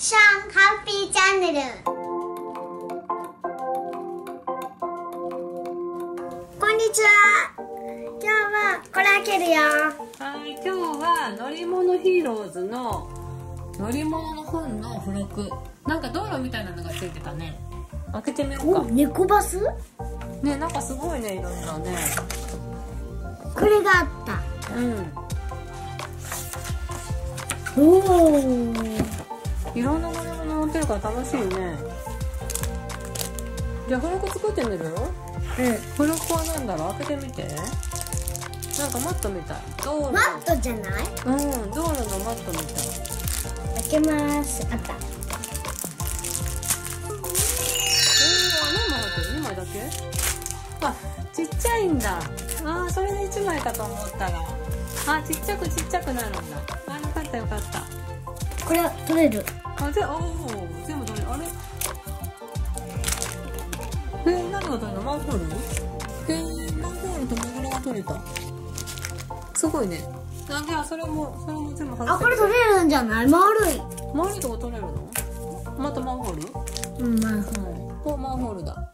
シャンハッピーチャンネル。こんにちは。今日はこれ開けるよ。はい、今日は乗り物ヒーローズの乗り物の本の付録。なんか道路みたいなのがついてたね。開けてみようか。猫バス？ねなんかすごいねいろいろね。これがあった。うん。おおいろんな乗り物乗ってるから楽しいね。じゃあ付録作ってみる？うん付録は何だろう？開けてみて。なんかマットみたい。道路マットじゃない？うん道路のマットみたい。開けます。あった。うん何枚入ってる？2枚だけ？あちっちゃいんだ。あーそれで1枚かと思ったら。あちっちゃくちっちゃくなるんだ。あよかったよかったこれは取れる。あぜおお全部取れる。あれ？えー、何が取れたマンホール？えー、マンホールとモグラが取れた。すごいね。あじゃあそれもそれも全部外あこれ取れるんじゃない？丸い。丸いとこ取れるの？またマンホール？うんまあおマンホールだ。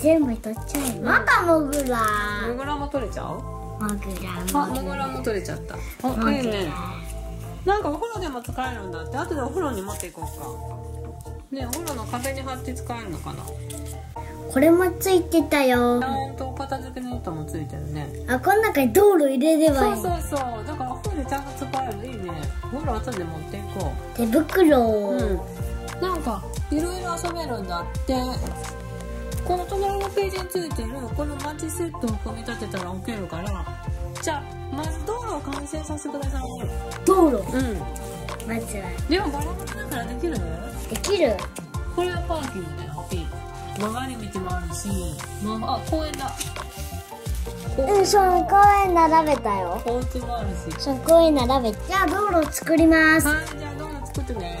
全部取っちゃえまたモグラ。モグラも取れちゃう？モグあ、モグラも取れちゃった。あ、いいね。なんかお風呂でも使えるんだって。後でお風呂に持っていこうか。ね、お風呂の壁に貼って使えるのかな。これもついてたよちゃんとお片付けの糸もついてるね。あこの中に道路入れればそいういそうそう。だからお風呂でちゃんと使える。いいね。お風呂後で持っていこ手袋う。うん。なんか、いろいろ遊べるんだって。この隣のページについてるこのマッチセットを組み立てたら置けるからじゃあまず道路を完成させてください道路うん。まずは。でもバラバラだからできるできる。これはパーキングだよ。曲がり道もあるし、まあ、あ公園だ。うんその公園並べたよ。お家もあるし。その公園並べじゃあ道路作ります。はいじゃあどんどん作ってね。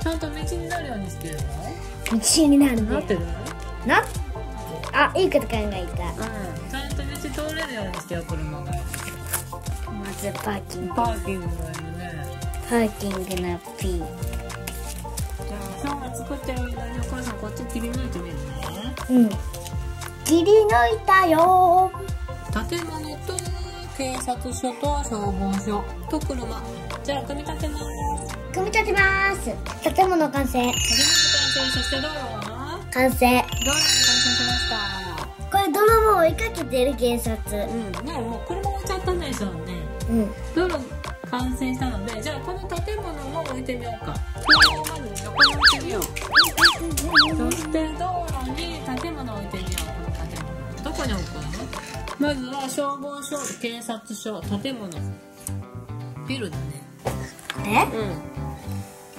ちゃんと道になるようにしてる道になるね。のなってる？なあいいこと考えうん。ちゃんと道通れるようにしてよ車がずパーキング。パーキングだよね。パーキングの P じゃあ今日が作ってる間にお母さんこっち切り抜いてみるねうん。切り抜いたよ。建物と警察署と消防署と車。じゃあ組み立てます。組み立てます。建物完成。建物完成そして道路は？完成。道路に完成しました。これ泥棒追いかけてる警察。うん。ねもう車置いちゃったんでしょうねうん。道路完成したのでじゃあこの建物も置いてみようか。これをまず横に置いてみよう。そして道路に建物を置いてみようこの建物。どこに置くの？まずは消防署警察署建物。ビルだね。これうん。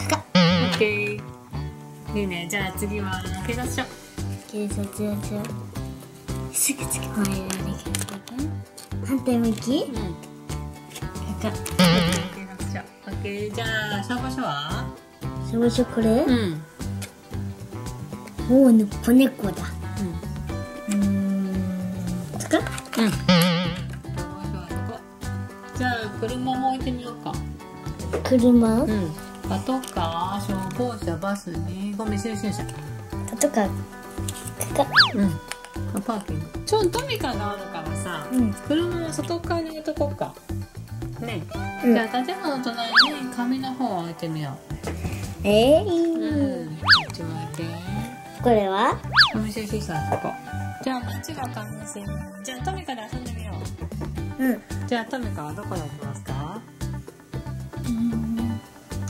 かオッケー。いいね。じゃあ次は警察署。警察署。すぐ次入られる反対向き？うんか警察署オッケー。じゃあ消防署は消防署これうん。おおね子猫だ。うん。うーん。つかうん。じゃあ車も置いてみようか。車？うん。パトカー、消防車、バスにゴミ収集車。とかかう？ん。パーキング。ちょトミカがあるからさ、うん。車の外側に置いとこうか。ね。うんじゃあ建物の隣に紙の方を置いてみよえーう。うん。こっちも置いて。これは？ゴミ収集車ここ。じゃあ街が完成。じゃあトミカで遊んでみようんう。じゃあトミカはどこに置きますか？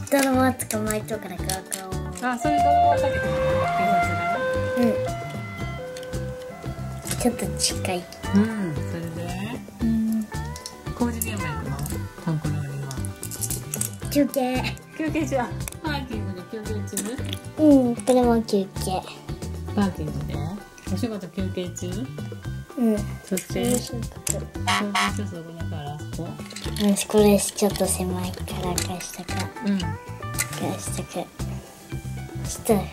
泥棒捕まえとかあ、それ泥棒かけてみる警察がね。うんちょっと近いうん、休憩。休憩中。パーキングで休憩中？うんこれも休憩。パーキングで？お仕事休憩中？うん。そして？消防署そこだからあそこうんこれちょっと狭いから貸したかうん。貸したかしたらうん。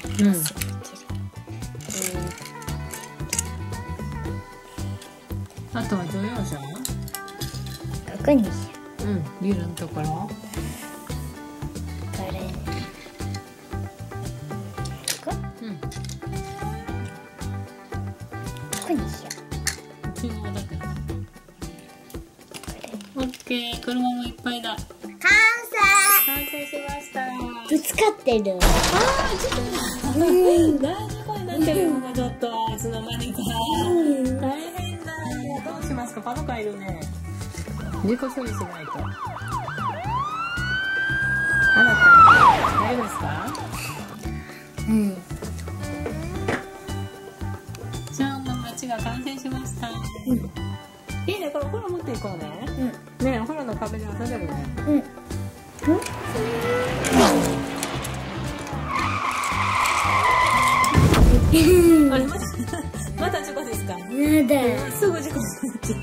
あとは乗用車ここにうん。ビルのところ？うん。こにしよう。だ。オッケー、車もいっぱいだ。完成。完成しました。ぶつかってる。あ、ちょっと。大になってるのちょっと、いつの間にか。大変だ。どうしますか、パトカーいるね。処理しないと。あなた、大丈夫ですか？うん。しました、いいねこれお風呂持っていこうね。うん。ねお風呂の壁で遊べるね。うん。あれまたまた事故ですか？やだ。すぐ事故になっちゃう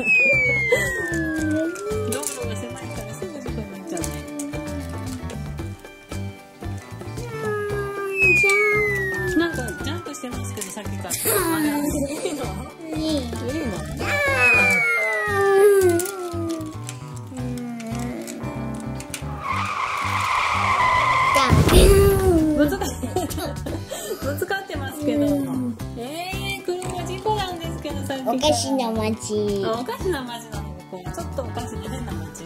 おかしな街あおかしな街なのここ。ちょっとおかしな変な街？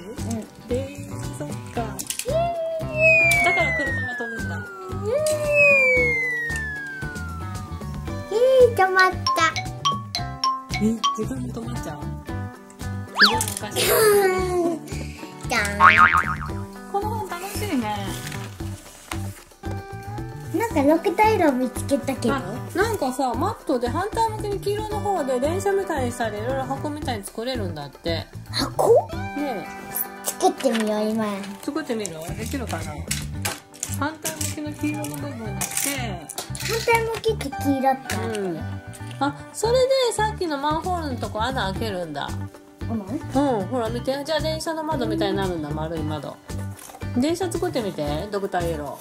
えー、そっか。だから車が飛ぶんだ。いい止まったえ、自分で止まっちゃう？すごいおかしい。じゃこの本楽しいね。んなんかロケタイルを見つけたけどあなんかさマットで反対向きに黄色の方で電車みたいにしたりいろいろ箱みたいに作れるんだって。箱？ね作ってみよう今。え作ってみる？できるかな反対向きの黄色の部分にして反対向きって黄色ってうん。あそれでさっきのマンホールのとこ穴開けるんだ。思ううんほら見て。じゃあ電車の窓みたいになるんだ丸い窓。電車作ってみてドクターイエロ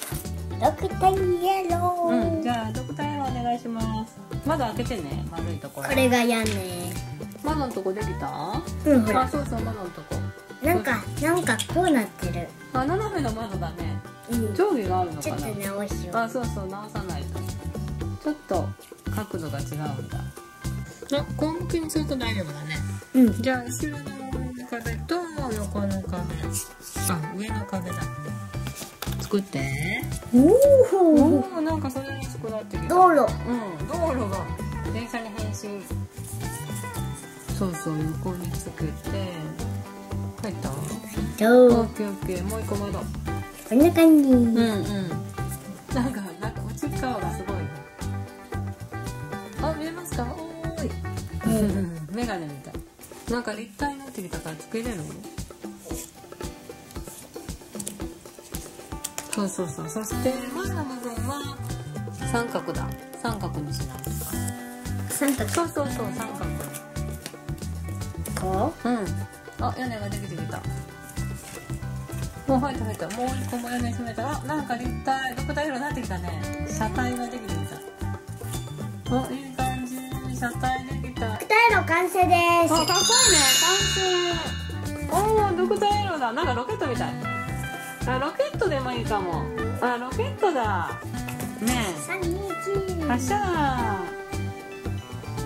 ロケタイルイエローー、うんじゃあドクターイエローお願いします。窓開けてね丸いとこ。ろこれが屋根窓のとこできた？うんほら。あそうそう窓のとこ。なんかなんかこうなってる。あ斜めの窓だね。うん。上下があるのちょっとかな直しよう。あそうそう直さないと。ちょっと角度が違うんだ。あこ向きにすると大丈夫だね。うん。じゃあ後ろの壁と横の壁。あ上の壁だ作っておおなんかそれらしくなってきた。道路。うん。道路が電車に変身。そうそう横につけて。入った？オッケーオッケー。もう一個窓こんな感じ、うんうん。なんかなんか落ち側がすごい。ねあ見えますか？おーい。メガネみたい。なんか立体になってきたから作れるの？そうそうそう。そして前の部分は三角だ三角にしないとか三角そうそうそう三角。こうん。あ屋根ができてきた。もう入った入った。もう一個も屋根閉めたらあなんか立体ドクター色になってきたね。車体ができてきた。おいい感じ車体できた。うタイル完成です。あかっこいいね。完成。おおドクター色だ。なんかロケットみたい。あロケットでもいいかも。あロケットだ。ねえ。発射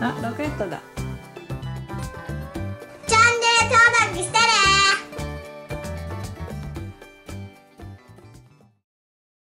あロケットだ